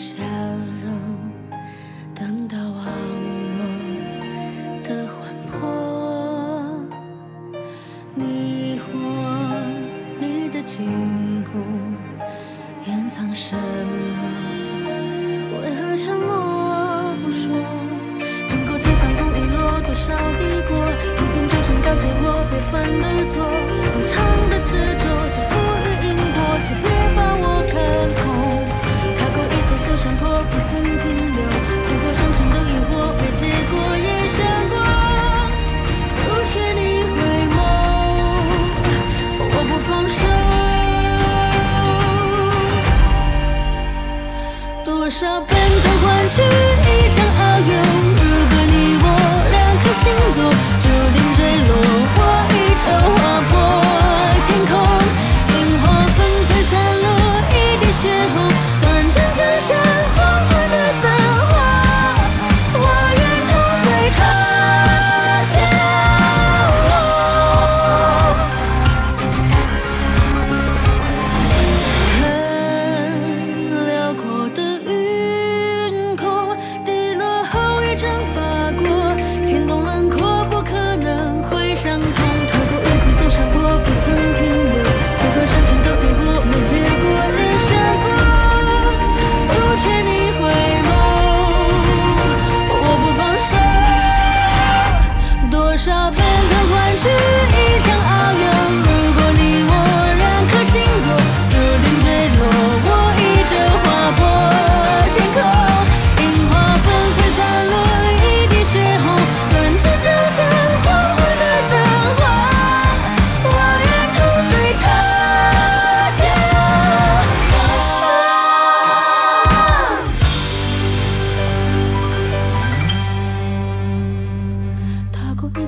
笑容，等到网络的魂魄迷惑，你的禁锢掩藏什么？为何沉默不说？整个城仿风遗落多少帝国，一片忠诚告诫我别犯的错，漫长的执着，不曾停留，扑火上前的萤火，没结果也想过，不缺你回眸，我不放手。多少奔头换取？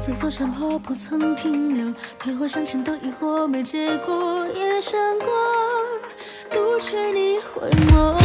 这座山坡不曾停留，退后山前都疑惑，没结果也想过，独缺你回眸。